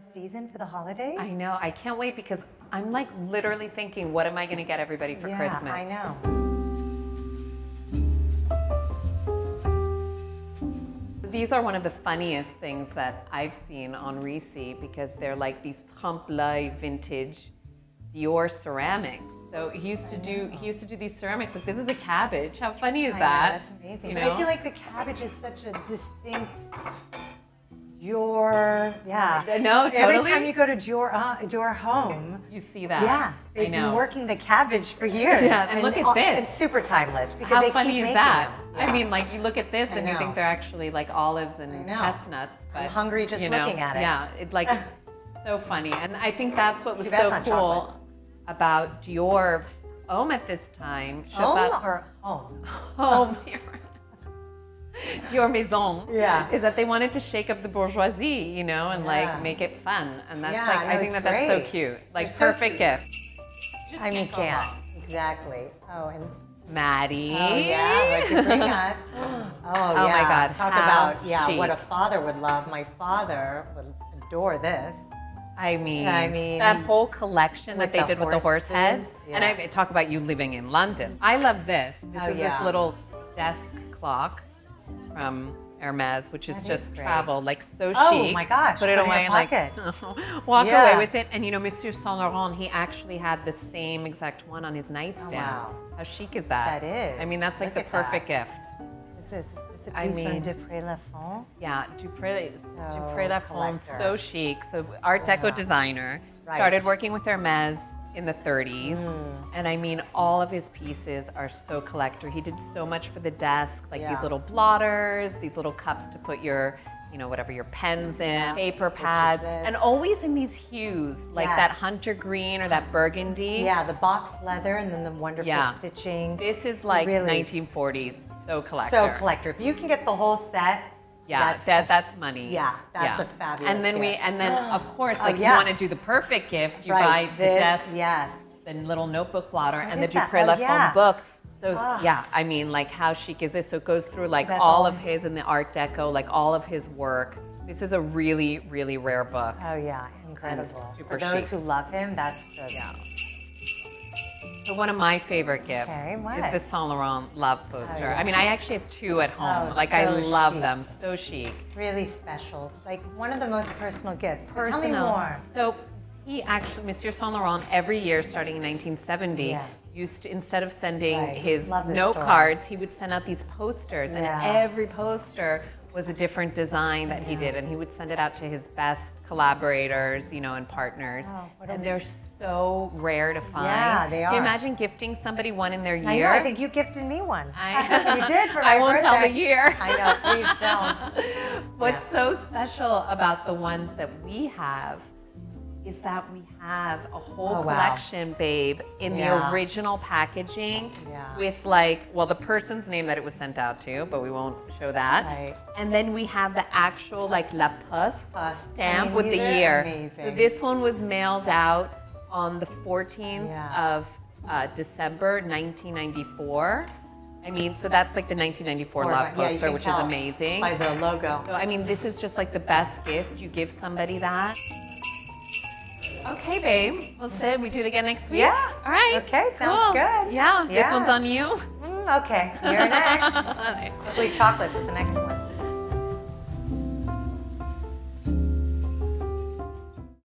the season for the holidays. I know. I can't wait because I'm like literally thinking, what am I going to get everybody for yeah, Christmas? I know. These are one of the funniest things that I've seen on ReSee because they're like these trompe-l'oeil vintage Dior ceramics. So he used to do he used to do these ceramics. Like this is a cabbage. How funny is I that? Know, that's amazing. You know? I feel like the cabbage is such a distinct Dior. Yeah. No, Every time you go to Dior, uh, Dior home, you see that. yeah, I they've been know. working the cabbage for years. Yeah, and look at all- this. It's super timeless because How they funny keep is that? them. I mean, like you look at this I and you think they're actually like olives and chestnuts, but I'm hungry just you know, looking at it. Yeah, it like so funny, and I think that's what was so cool chocolate. about Dior Homme at this time. home or home? home. Dior Maison. Yeah. Is that they wanted to shake up the bourgeoisie, you know, and Yeah. like make it fun, and that's Yeah, like no, I think that that's so cute, like so perfect cute. gift. Just I mean, can't go can't wrong. exactly. Oh, and Maddie. oh yeah, what you bring us? Oh, Oh my yeah. God, Talk how about yeah, what a father would love. My father would adore this. I mean, I mean, that whole collection that they the did with the horse heads. horses, And. I talk about you living in London. I love this. This Oh, is yeah. this little desk clock from Hermes, which is That just travel, like so chic. Oh, my gosh, Put it put away and like walk Yeah. away with it. And you know, Monsieur Saint Laurent, he actually had the same exact one on his oh, nightstand. wow. How chic is that? That is. I mean, that's like Look the at that. perfect gift. Is this, is a I piece mean- from Dupré Lafon? Yeah, Dupré, So Dupré Lafon, so chic. So Art Deco Yeah. designer. Right. Started working with Hermes in the 30s. Mm. And I mean, all of his pieces are so collector. He did so much for the desk, like Yeah. these little blotters, these little cups to put your, you know, whatever your pens in, Yes, paper pads, and always in these hues, like that hunter green or that burgundy. Yeah, the box leather and then the wonderful Yeah. stitching. This is like Really. 1940s, so collector. So collector. If you can get the whole set, Yeah, that's that, that's money. Yeah, that's a fabulous gift. And then we, and then of course, Oh, like yeah. you want to do the perfect gift, you right. buy the this- desk, Yes. the little notebook blotter, What and the that? Dupré Oh, yeah. book. So Ah. yeah, I mean, like how chic is this? So it goes through like that's all of his in the Art Deco, like all of his work. This is a really, really rare book. Oh yeah, incredible. super For those chic. who love him, that's just Yeah. So one of my favorite gifts Okay, is the Saint Laurent love poster. yeah. I mean, I actually have two at home. Oh, like I love chic. them, so chic. really special. Like one of the most personal gifts. But Tell me more. So he actually, Monsieur Saint Laurent, every year starting in 1970, Yeah. used to instead of sending Right. his note story. cards, he would send out these posters, Yeah. and every poster was a different design that he did, and he would send it out to his best collaborators, you know, and partners. Oh, and they're so rare to find. Yeah, they are. Can you imagine gifting somebody one in their I year? know. I think you gifted me one. I- you did for my I won't tell the year. I know. Please don't. What's so special about the ones that we have is that we have a whole Oh, wow. collection, babe, in Yeah. the original packaging Yeah. with like, well, the person's name that it was sent out to, but we won't show that. Right. And then we have the actual like La Poste Poste. stamp I mean, with the year. amazing. So this one was mailed out on the 14th Yeah. of uh, December 1994. I mean, so that's like the 1994 Or- love poster, can which is amazing. By the logo. So, I mean, this is just like the best gift. You give somebody that. Okay, babe. We'll say we do it again next week. Yeah. All right. Okay, sounds cool. good. Yeah. This one's on you. Mm, okay, you're next. All right. Hopefully chocolates at the next one.